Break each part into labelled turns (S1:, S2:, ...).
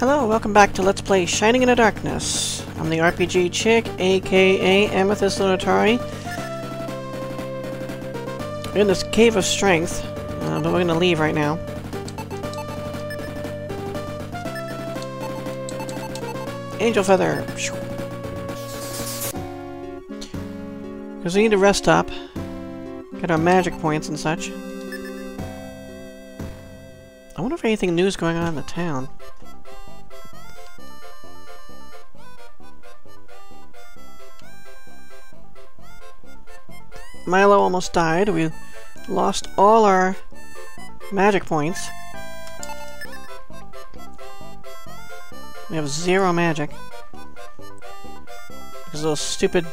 S1: Hello, welcome back to Let's Play Shining in the Darkness. I'm the RPG Chick, aka Amethyst Lunitari. We're in this Cave of Strength, uh, but we're gonna leave right now. Angel Feather! Because we need to rest up, get our magic points and such. I wonder if anything new is going on in the town. Milo almost died. We lost all our magic points. We have zero magic. Because those stupid...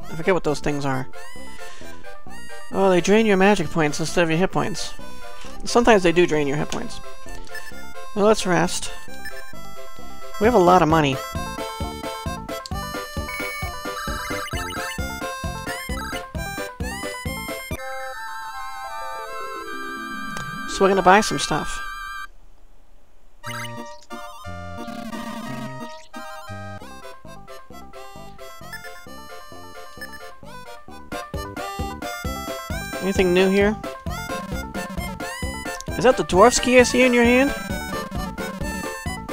S1: I forget what those things are. Oh, they drain your magic points instead of your hit points. Sometimes they do drain your hit points. Well, let's rest. We have a lot of money. So we're gonna buy some stuff. Anything new here? Is that the dwarf's key I see in your hand?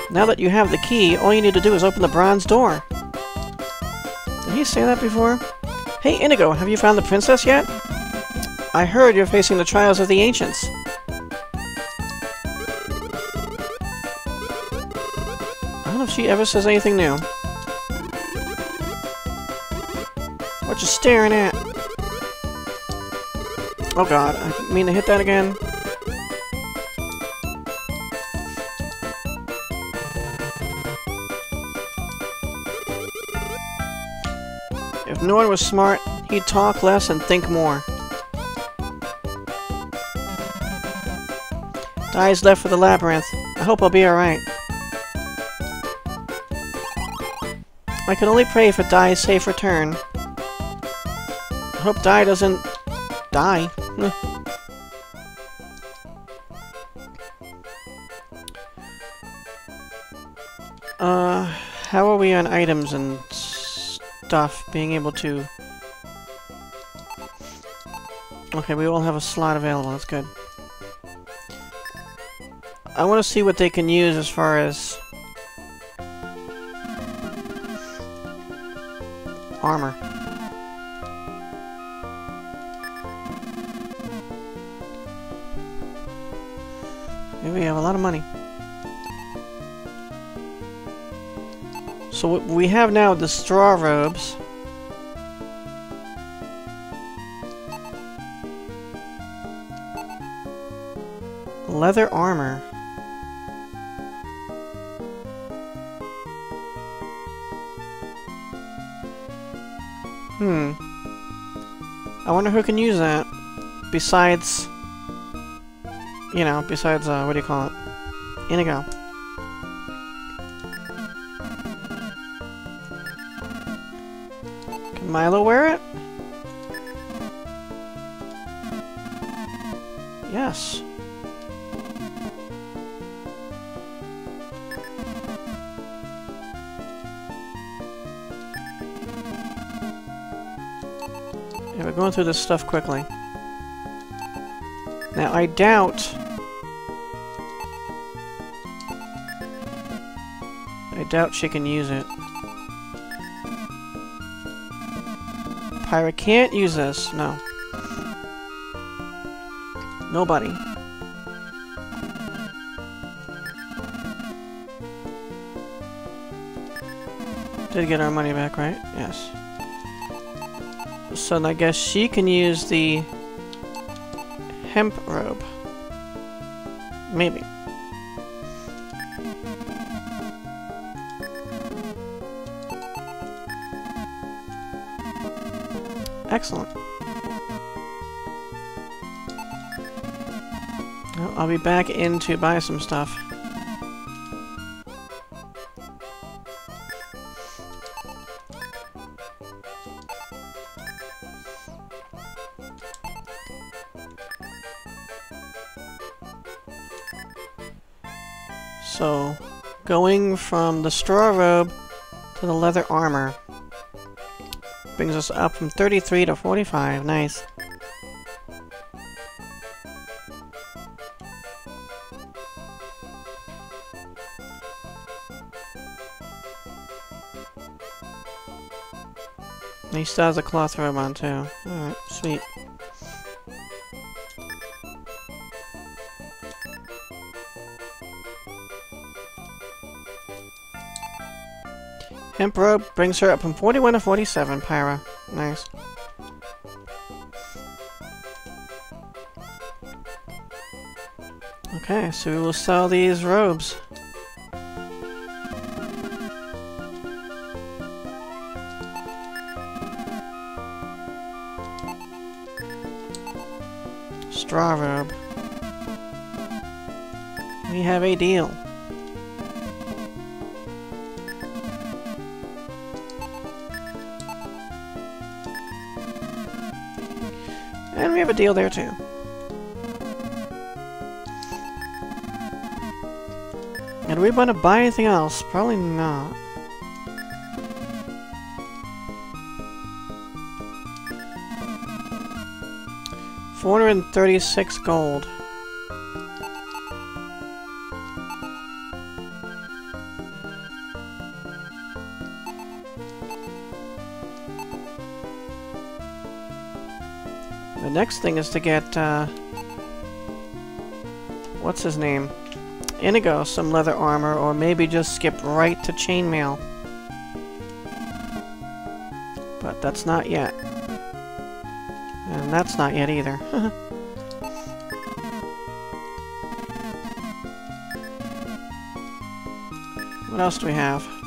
S1: Now that you have the key, all you need to do is open the bronze door. Did he say that before? Hey, Inigo, have you found the princess yet? I heard you're facing the trials of the ancients. She ever says anything new. What you staring at? Oh god, I didn't mean to hit that again. If Nord was smart, he'd talk less and think more. Dai's left for the labyrinth. I hope I'll be alright. I can only pray for Dai's safe return. I hope Dai doesn't... die. uh, how are we on items and stuff, being able to... Okay, we all have a slot available, that's good. I want to see what they can use as far as... armor. Here we have a lot of money. So what we have now the straw robes. Leather armor. Hmm. I wonder who can use that. Besides... You know, besides, uh, what do you call it? Inigo. Can Milo wear it? Yes. Going through this stuff quickly. Now, I doubt... I doubt she can use it. Pyra can't use this, no. Nobody. Did get our money back, right? Yes. So I guess she can use the hemp robe. Maybe. Excellent. Well, I'll be back in to buy some stuff. From the straw robe to the leather armor. Brings us up from 33 to 45. Nice. He still has a cloth robe on too. Alright, sweet. Hemp robe brings her up from 41 to 47, Pyra. Nice. Okay, so we will sell these robes. Straw robe. We have a deal. Have a deal there too. And we want to buy anything else? Probably not. Four hundred and thirty-six gold. Next thing is to get, uh... What's his name? Inigo some leather armor, or maybe just skip right to chainmail. But that's not yet. And that's not yet either. what else do we have?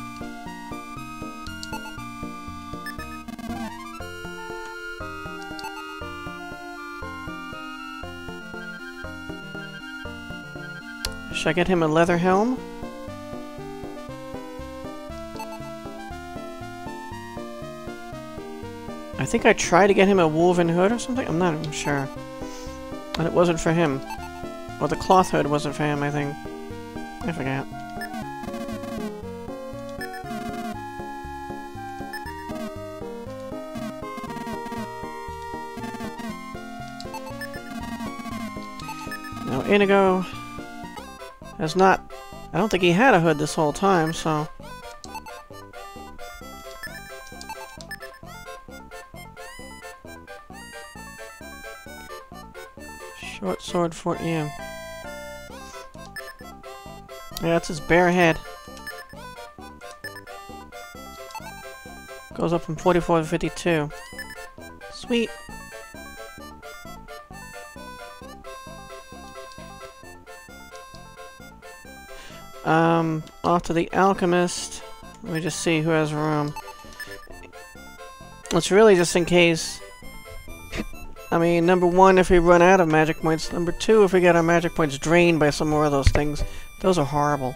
S1: Should I get him a leather helm? I think I tried to get him a woven hood or something. I'm not even sure. But it wasn't for him. Or the cloth hood wasn't for him, I think. I forget. Now, Inigo has not... I don't think he had a hood this whole time, so... Short sword for you. Yeah, that's his bare head. Goes up from 44 to 52. Sweet. Um, off to the alchemist. Let me just see who has room. It's really just in case. I mean, number one, if we run out of magic points. Number two, if we get our magic points drained by some more of those things. Those are horrible.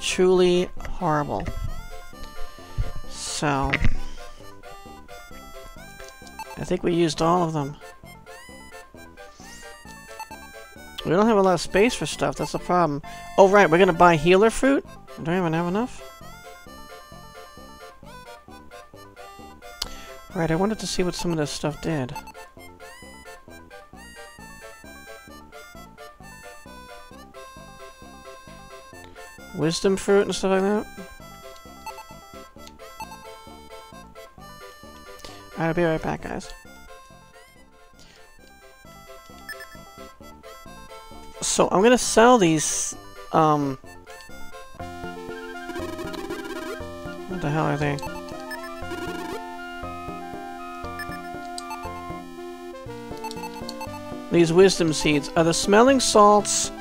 S1: Truly horrible. So... I think we used all of them. We don't have a lot of space for stuff, that's the problem. Oh right, we're gonna buy healer fruit? Do I even have enough? Right, I wanted to see what some of this stuff did. Wisdom fruit and stuff like that? I'll be right back, guys. So, I'm gonna sell these, um... What the hell are they? These wisdom seeds. Are the smelling salts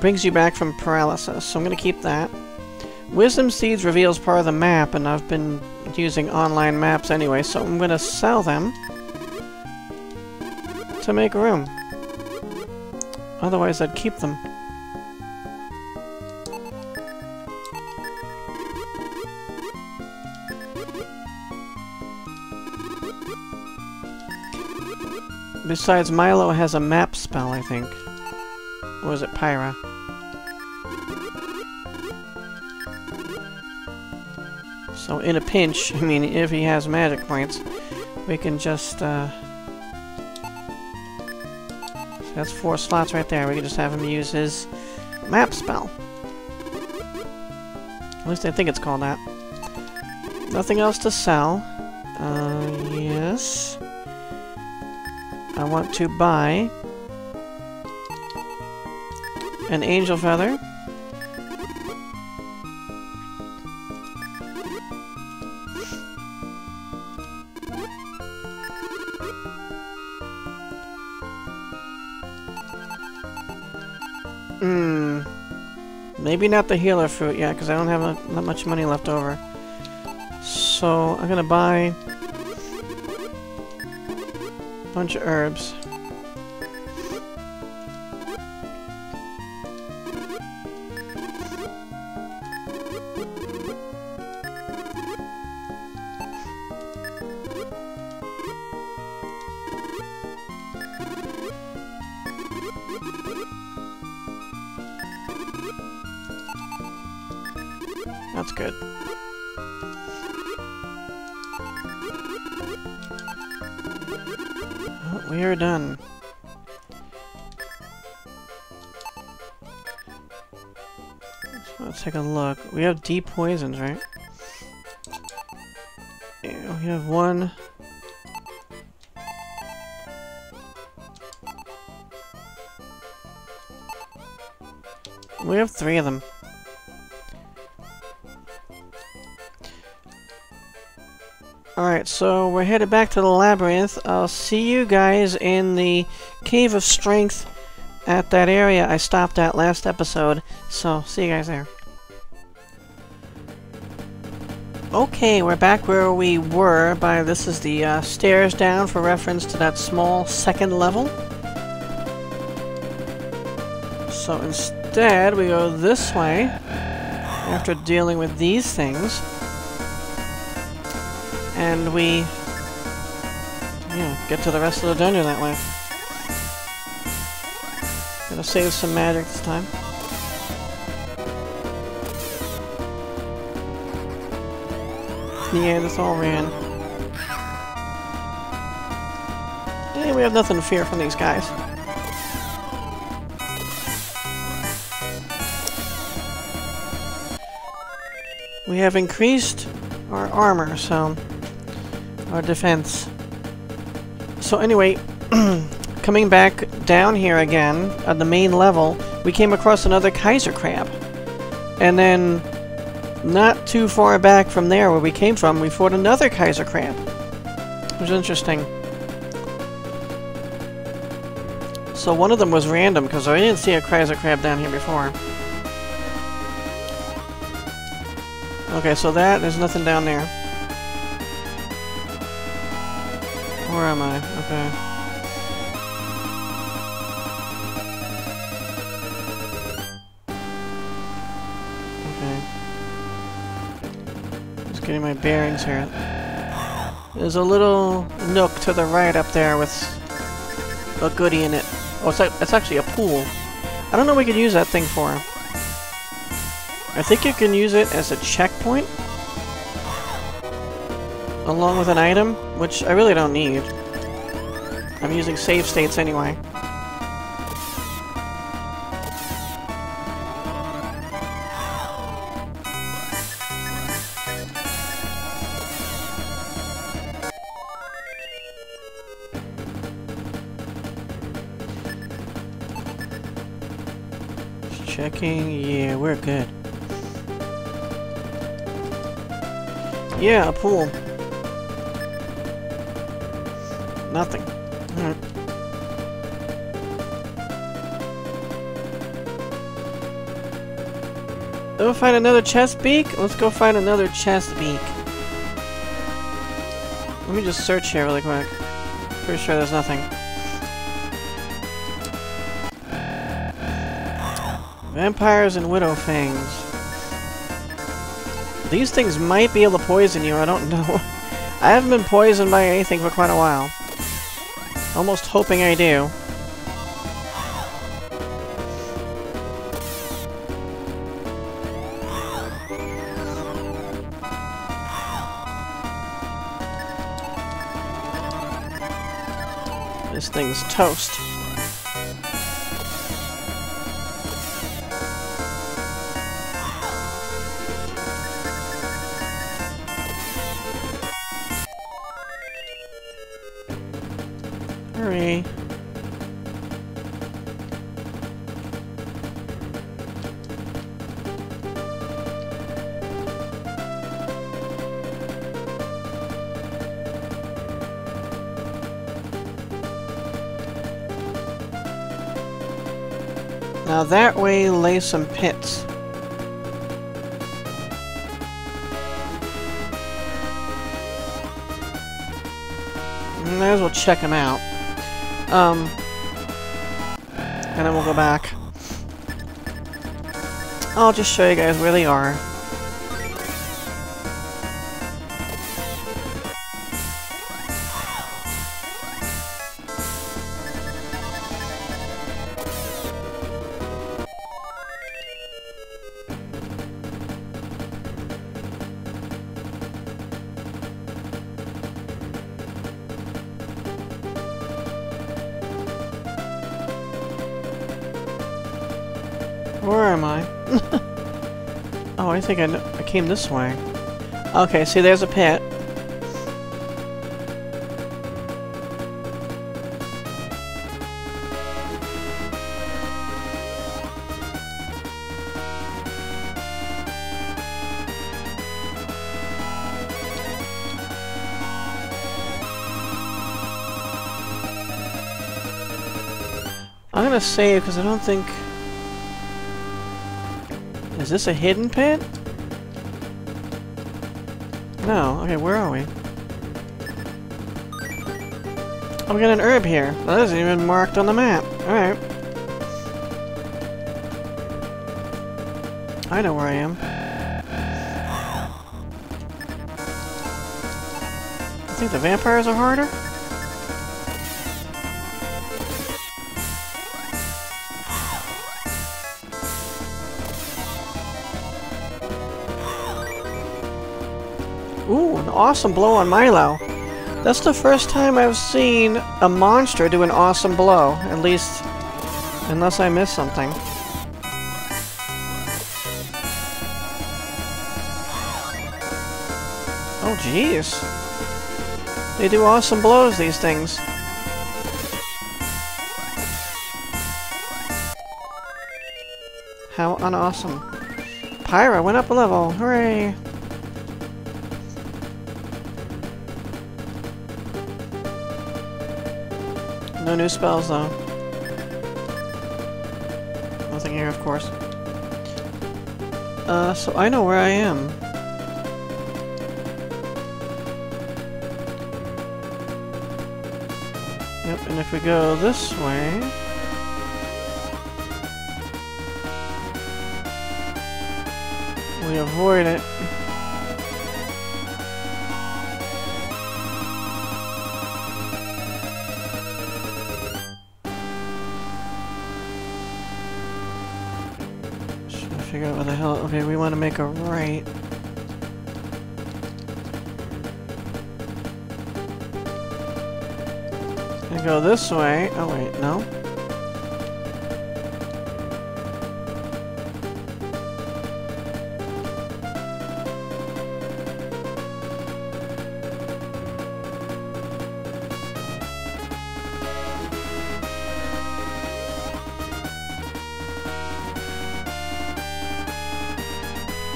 S1: brings you back from paralysis, so I'm gonna keep that. Wisdom seeds reveals part of the map, and I've been using online maps anyway, so I'm gonna sell them to make room. Otherwise, I'd keep them. Besides, Milo has a map spell, I think. Or is it Pyra? So in a pinch, I mean, if he has magic points, we can just, uh... that's four slots right there. We can just have him use his map spell. At least I think it's called that. Nothing else to sell. Uh, yes. I want to buy an angel feather. Hmm. Maybe not the healer fruit yet, because I don't have a, much money left over. So, I'm gonna buy a bunch of herbs. We have deep poisons, right? Yeah, we have one. We have three of them. Alright, so we're headed back to the labyrinth. I'll see you guys in the Cave of Strength at that area I stopped at last episode. So, see you guys there. Okay, we're back where we were by this is the uh, stairs down for reference to that small second level. So instead, we go this way after dealing with these things and we yeah, get to the rest of the dungeon that way. Gonna save some magic this time. Yeah, this all ran. Yeah, we have nothing to fear from these guys. We have increased our armor, so our defense. So anyway, coming back down here again, at the main level, we came across another Kaiser Crab. And then, not too far back from there where we came from, we fought another Kaiser Crab. It was interesting. So one of them was random, because I didn't see a Kaiser Crab down here before. Okay, so that, there's nothing down there. Where am I? Okay. Getting my bearings here. There's a little nook to the right up there with a goodie in it. Oh, it's, like, it's actually a pool. I don't know what we could use that thing for. I think you can use it as a checkpoint along with an item, which I really don't need. I'm using save states anyway. Checking, yeah, we're good. Yeah, a pool. Nothing. Alright. Go find another chest beak? Let's go find another chest beak. Let me just search here really quick. Pretty sure there's nothing. Vampires and Widow Fangs. These things might be able to poison you, I don't know. I haven't been poisoned by anything for quite a while. Almost hoping I do. This thing's toast. That way lay some pits. Might as well check them out. Um, and then we'll go back. I'll just show you guys where they are. Am I? oh, I think I, I came this way. Okay, see, there's a pit. I'm gonna save because I don't think... Is this a hidden pit? No. Okay, where are we? We got an herb here. That isn't even marked on the map. Alright. I know where I am. I think the vampires are harder? Awesome blow on Milo. That's the first time I've seen a monster do an awesome blow. At least, unless I missed something. Oh, jeez. They do awesome blows, these things. How unawesome. Pyra went up a level. Hooray! New spells, though. Nothing here, of course. Uh, so I know where I am. Yep, and if we go this way... We avoid it. Hell... Okay, we want to make a right. And go this way. Oh wait, no.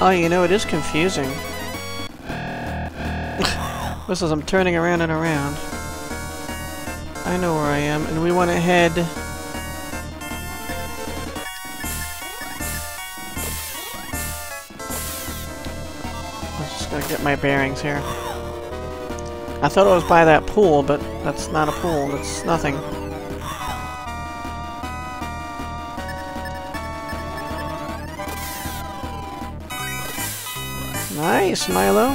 S1: Oh, you know, it is confusing. this is I'm turning around and around. I know where I am, and we want to head... I just gonna get my bearings here. I thought it was by that pool, but that's not a pool. That's nothing. Nice, Milo.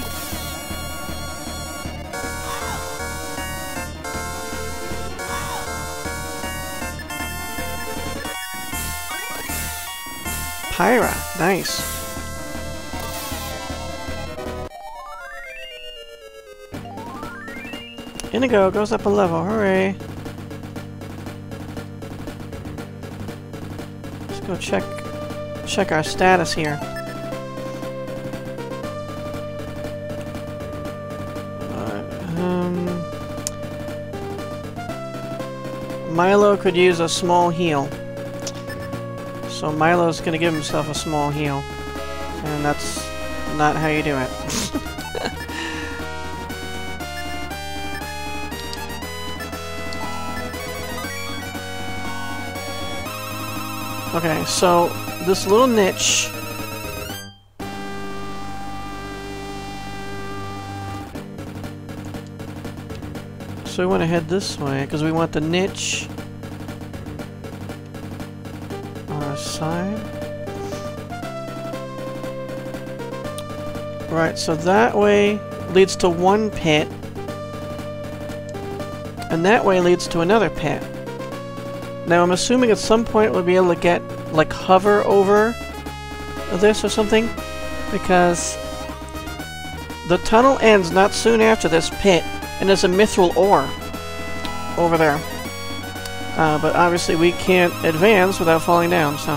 S1: Pyra, nice. Inigo goes up a level, hooray! Let's go check check our status here. Milo could use a small heal. So Milo's gonna give himself a small heal. And that's not how you do it. okay, so this little niche So we want to head this way, because we want the niche on our side. Right, so that way leads to one pit, and that way leads to another pit. Now I'm assuming at some point we'll be able to get, like, hover over this or something, because the tunnel ends not soon after this pit, and there's a mithril ore over there. Uh, but obviously we can't advance without falling down, so...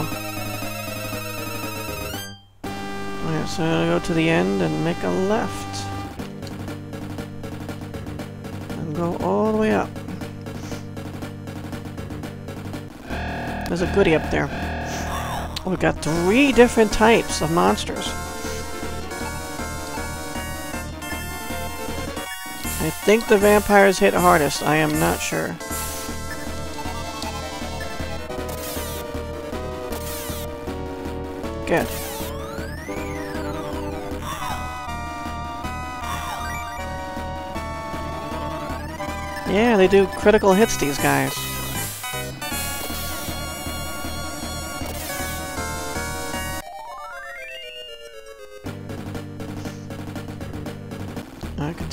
S1: Alright, so I'm gonna go to the end and make a left. And go all the way up. There's a goodie up there. We've got three different types of monsters. I think the vampires hit hardest. I am not sure. Good. Yeah, they do critical hits, these guys.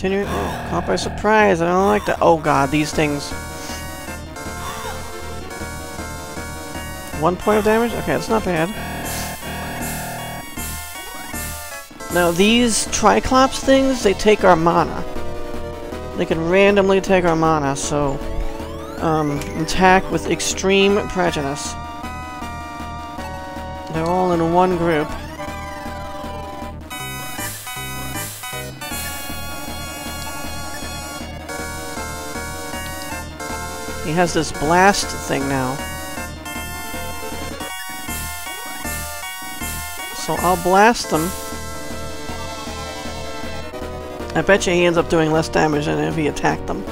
S1: Continue. Caught by surprise. I don't like that. Oh god, these things. One point of damage? Okay, that's not bad. Now, these Triklops things, they take our mana. They can randomly take our mana, so... Um, attack with extreme prejudice. They're all in one group. He has this blast thing now. So I'll blast them. I bet you he ends up doing less damage than if he attacked them.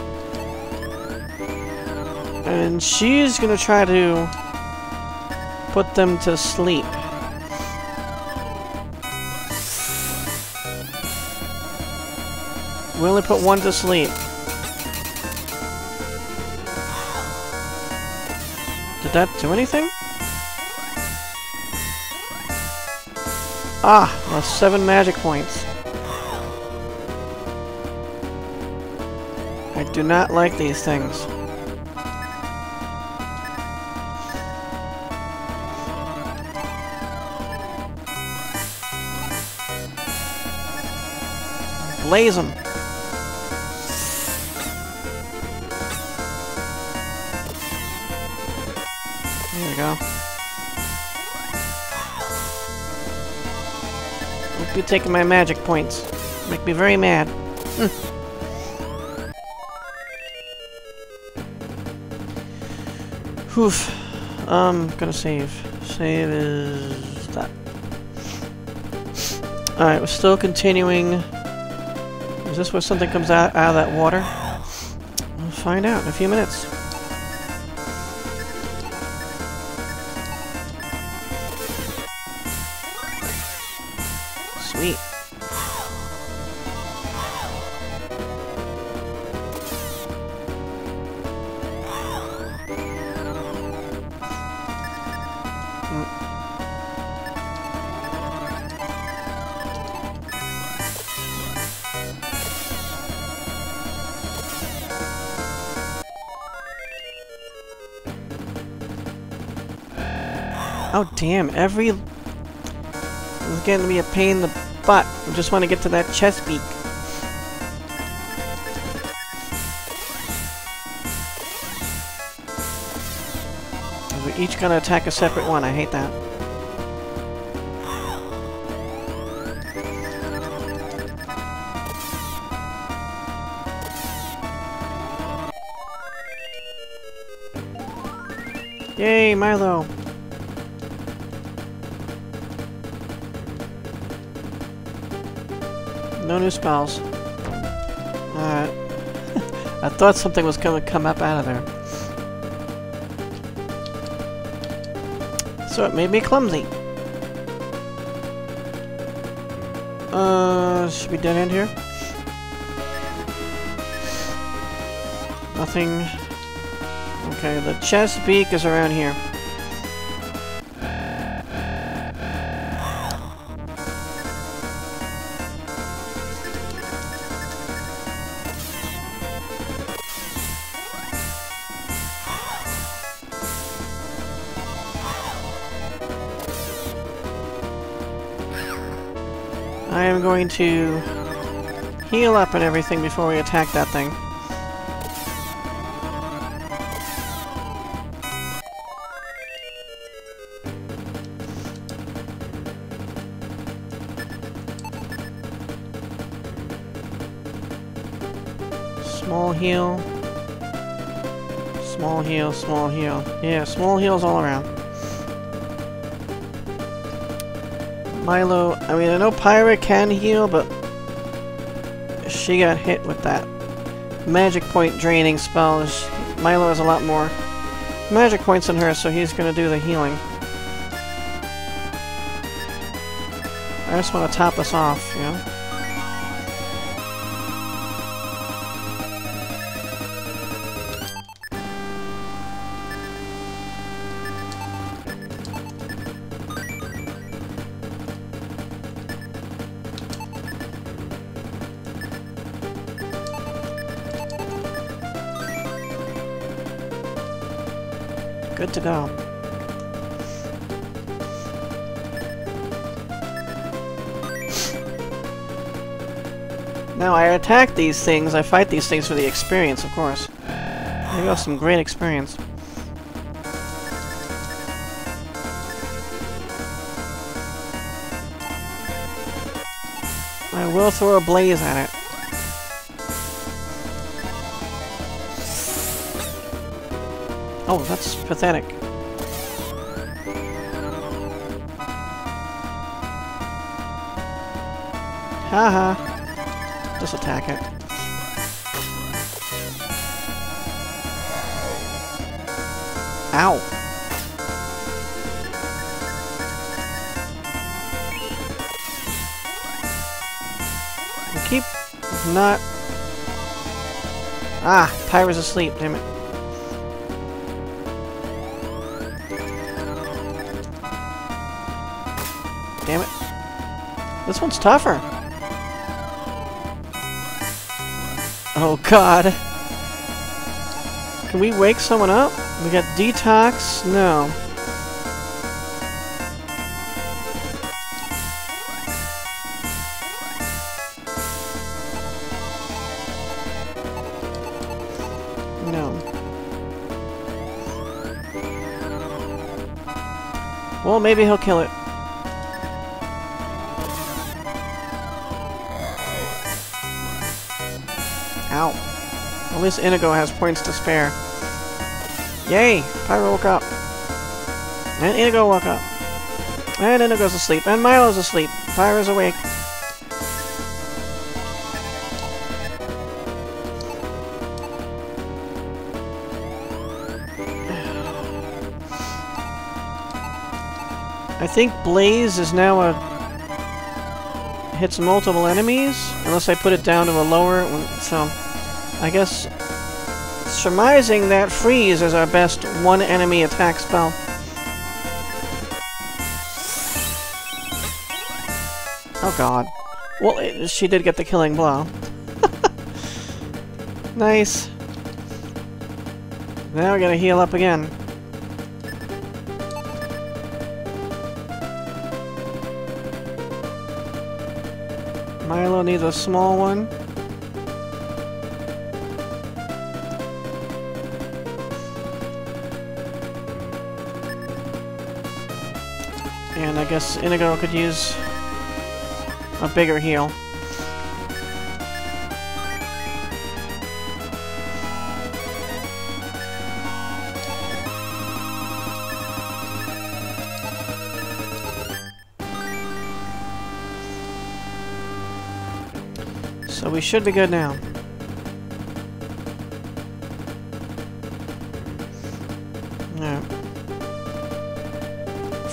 S1: And she's gonna try to put them to sleep. We only put one to sleep. That do anything? Ah, that's seven magic points. I do not like these things. Blaze them. You taking my magic points. Make me very mad. Oof. Um, gonna save. Save is that. Alright, we're still continuing. Is this where something comes out, out of that water? We'll find out in a few minutes. Oh damn, every... It's getting to be a pain in the butt. I just want to get to that chest beak. We're each going to attack a separate one. I hate that. Yay, Milo! No new spells. Alright. I thought something was gonna come up out of there. So it made me clumsy. Uh, should be dead end here? Nothing. Okay, the chest beak is around here. Going to heal up and everything before we attack that thing. Small heal. Small heal, small heal. Yeah, small heals all around. Milo, I mean, I know Pyra can heal, but she got hit with that magic point draining spell. Milo has a lot more magic points than her, so he's gonna do the healing. I just want to top us off, you know? Good to go. Now, I attack these things, I fight these things for the experience, of course. I got some great experience. I will throw a blaze at it. Oh, that's pathetic. Haha. -ha. Just attack it. Ow. I keep not... Ah, Pyra's asleep, damn it. This one's tougher. Oh god. Can we wake someone up? We got detox? No. No. Well, maybe he'll kill it. Least Inigo has points to spare. Yay! Pyra woke up. And Inigo woke up. And Inigo's asleep. And Milo's asleep. Pyra's awake. I think Blaze is now a... hits multiple enemies, unless I put it down to a lower, so... I guess... Surmising that Freeze is our best one-enemy attack spell. Oh god. Well, it, she did get the killing blow. nice. Now we gotta heal up again. Milo needs a small one. And I guess Inigo could use a bigger heal. So we should be good now.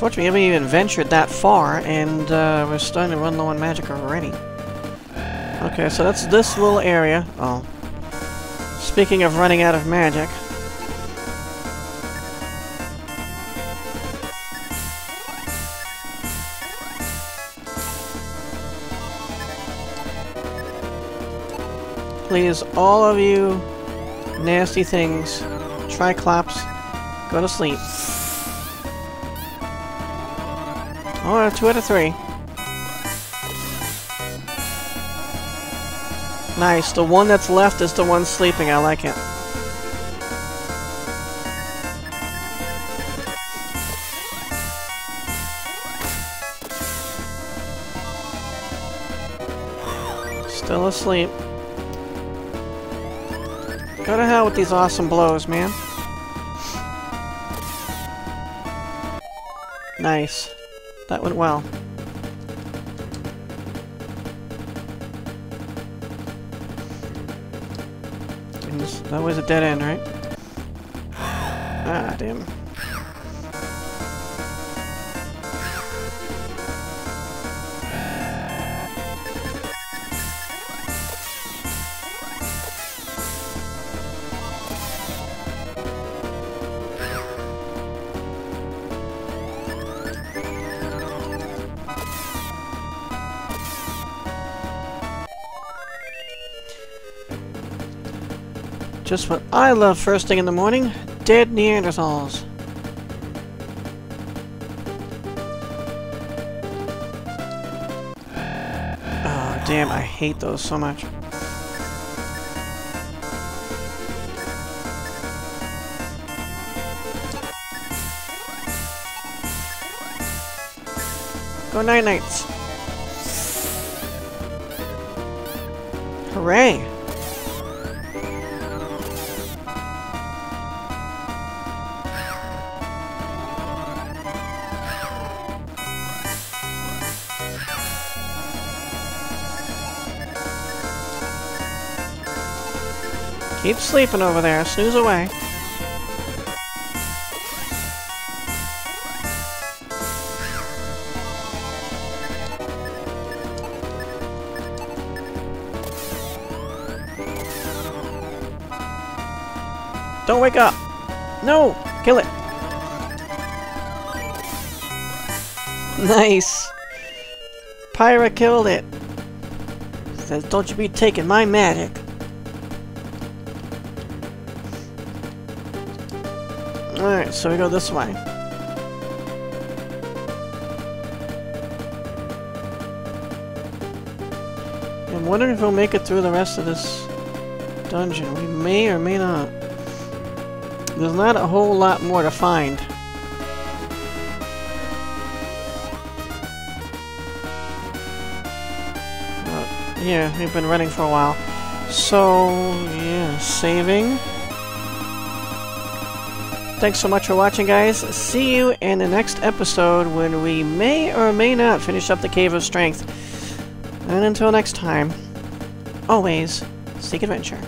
S1: Fortunately, we haven't even ventured that far, and uh, we're starting to run low on magic already. Okay, so that's this little area. Oh. Speaking of running out of magic. Please, all of you nasty things, Triklops, go to sleep. Two out of three. Nice, the one that's left is the one sleeping, I like it. Still asleep. Go to hell with these awesome blows, man. Nice. That went well. That was a dead end, right? Ah, damn. Just what I love first thing in the morning, dead Neanderthals. Oh, damn, I hate those so much. Go night nights. Hooray! Keep sleeping over there. Snooze away. Don't wake up! No! Kill it! Nice! Pyra killed it! Says, don't you be taking my magic! Alright, so we go this way. I'm wondering if we'll make it through the rest of this dungeon. We may or may not. There's not a whole lot more to find. Uh, yeah, we've been running for a while. So, yeah, saving. Thanks so much for watching, guys. See you in the next episode when we may or may not finish up the Cave of Strength. And until next time, always seek adventure.